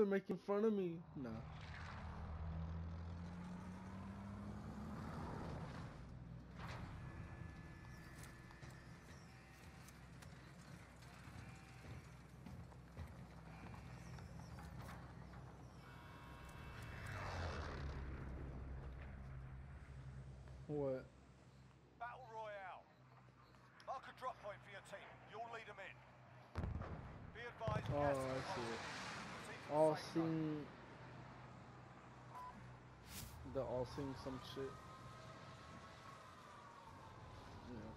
they're making fun of me. No. What? Battle Royale. Mark a drop point for your team. You'll lead them in. Be advised. Oh, I see it. Proceed to the All safe zone. seeing the all seeing some shit. Yeah.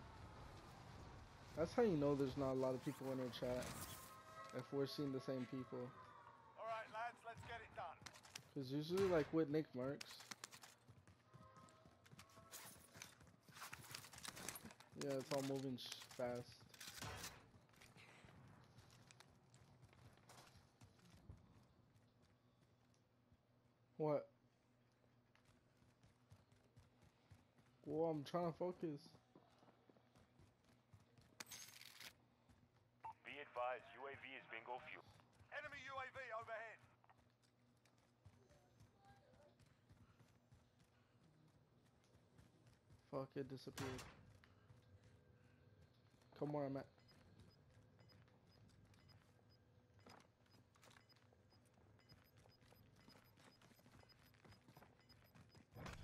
That's how you know there's not a lot of people in our chat. If we're seeing the same people. All right, lads, let's get it done. Cause usually like with Nick Marks. Yeah, it's all moving fast. What? Well, I'm trying to focus. Be advised, UAV is bingo fuel. Enemy UAV overhead. Fuck, it disappeared. Come where I'm at.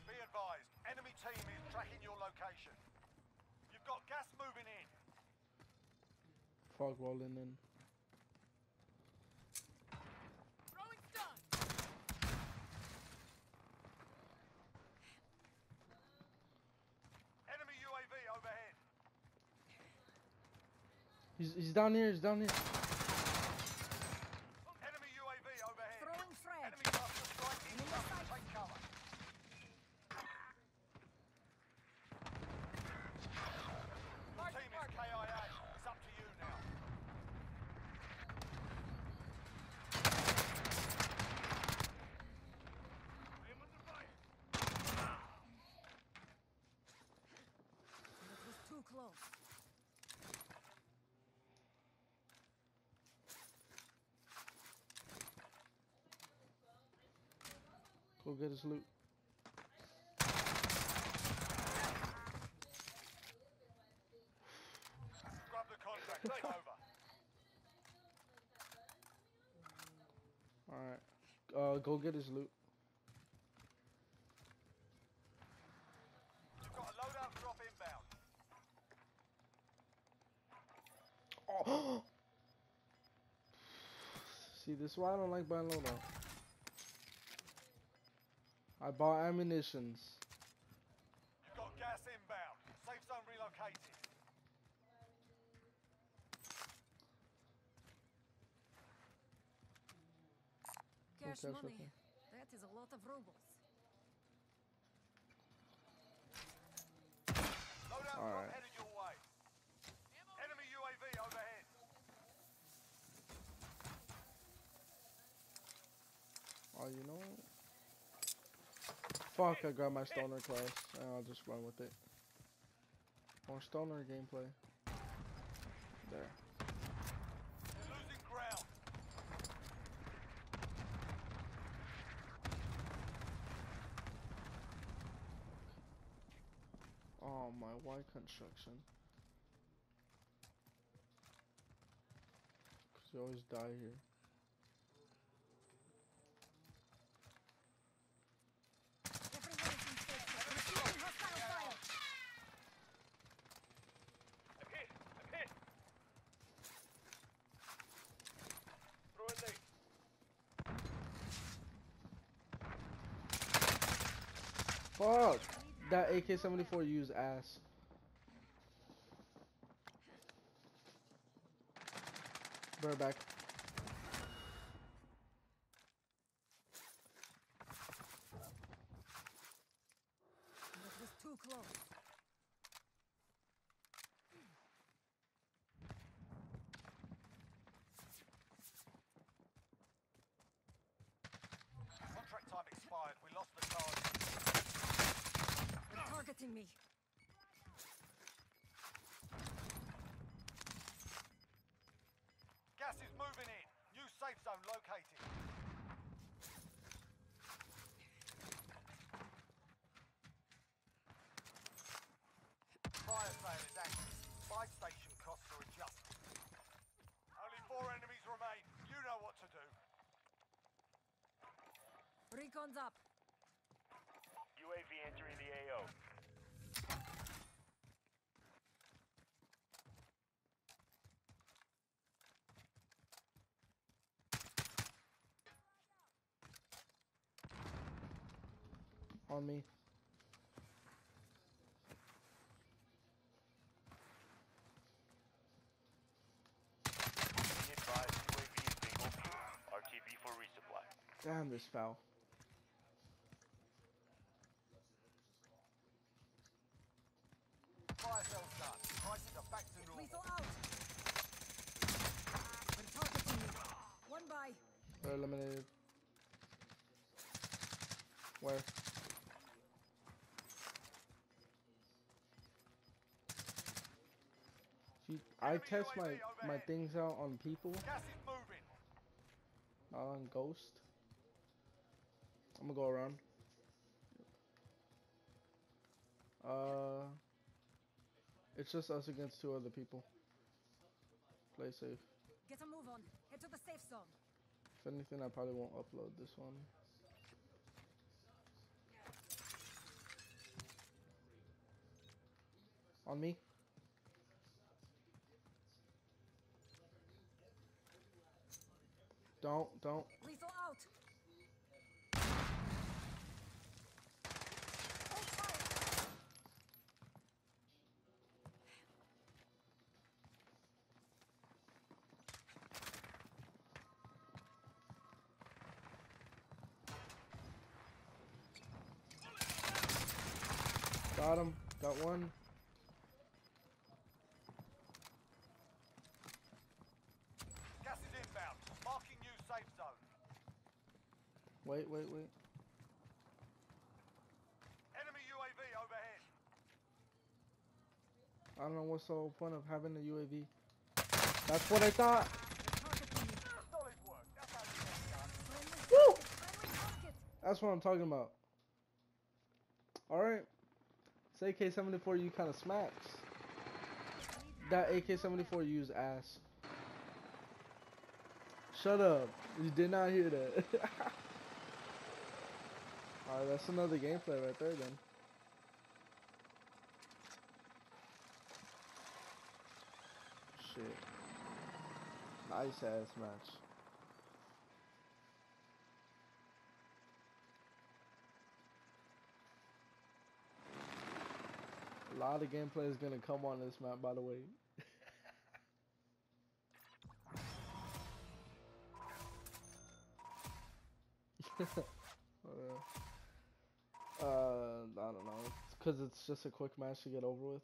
Be advised. Enemy team is tracking your location. You've got gas moving in. Fog rolling in. Throwing stun. Enemy UAV overhead. He's, he's down here, he's down here. Enemy UAV overhead. Throwing frag. Enemy cluster strike incoming. Take cover. Your team is KIA. It's up to you now. That was too close. Go get his loot. Grab the contract. Take over. Alright. Uh, go get his loot. You've got a loadout drop inbound. Oh! See, this is why I don't like buying loadout. I bought ammunitions. You've got gas inbound. Safe zone relocated. Cash Okay, money. okay. That is a lot of rubles. Loadout All drop right. headed your way. Enemy UAV overhead. Oh, you know? Fuck, I grabbed my stoner class. I'll just run with it. More stoner gameplay. There. Losing ground. Oh, my Y construction. Cause you always die here. Everyone is in safe zone. Receiving hostile fire. I'm hit! I'm hit! Throw a nade. Fuck! That AK-74U's ass. Bear back. Was too close. following me. Gas is moving in. New safe zone located. Fire sale is active. Buy station costs are adjusted. Only four enemies remain. You know what to do. Recon's up. UAV entering for resupply. Damn this foul. Fire sales done. Prices are back to normal. Lethal out. I'm targeting. One by. They're eliminated. Where? See, I test my my things out on people, Gas is moving. not on Ghost. I'm gonna go around. Uh, it's just us against two other people. Play safe. Get a move on. Head to the safe zone. If anything, I probably won't upload this one. On me. Don't, don't. Lethal out. Got him. Got one. Gas is inbound. Marking new safe zone. Wait, wait, wait. Enemy UAV overhead. I don't know what's the whole point of having a UAV. That's what I thought. Targeting you. Solid work. That's how you get it done. Friendly Woo! target. Friendly target. That's what I'm talking about. Alright. This AK-74U kind of smacks. That AK-74U's ass. Shut up. You did not hear that. That's another gameplay right there then. Shit. Nice ass match. A lot of gameplay is gonna come on this map, by the way. because it's just a quick match to get over with.